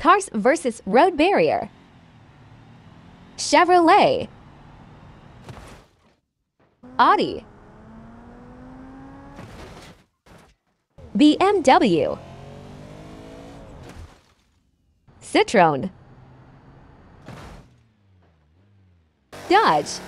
Cars versus Road Barrier. Chevrolet. Audi. BMW. Citroen. Dodge.